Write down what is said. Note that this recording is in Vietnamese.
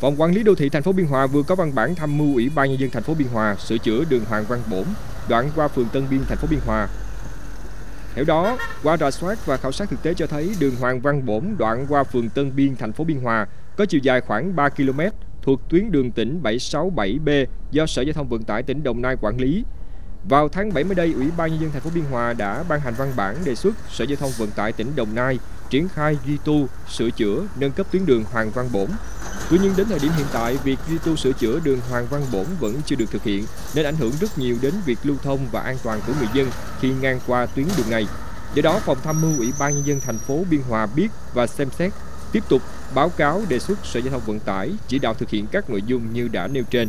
Phòng quản lý đô thị thành phố Biên Hòa vừa có văn bản tham mưu Ủy ban nhân dân thành phố Biên Hòa sửa chữa đường Hoàng Văn Bổn, đoạn qua phường Tân Biên thành phố Biên Hòa. Theo đó, qua rà soát và khảo sát thực tế cho thấy đường Hoàng Văn Bổn đoạn qua phường Tân Biên thành phố Biên Hòa có chiều dài khoảng 3 km thuộc tuyến đường tỉnh 767B do Sở Giao thông Vận tải tỉnh Đồng Nai quản lý. Vào tháng 7 mới đây, Ủy ban nhân dân thành phố Biên Hòa đã ban hành văn bản đề xuất Sở Giao thông Vận tải tỉnh Đồng Nai triển khai duy tu, sửa chữa, nâng cấp tuyến đường Hoàng Văn Bổn. Tuy nhiên đến thời điểm hiện tại, việc duy tu sửa chữa đường Hoàng Văn Bổn vẫn chưa được thực hiện, nên ảnh hưởng rất nhiều đến việc lưu thông và an toàn của người dân khi ngang qua tuyến đường này. Do đó, Phòng Tham mưu Ủy ban nhân dân thành phố Biên Hòa biết và xem xét tiếp tục báo cáo đề xuất Sở Giao thông Vận tải chỉ đạo thực hiện các nội dung như đã nêu trên.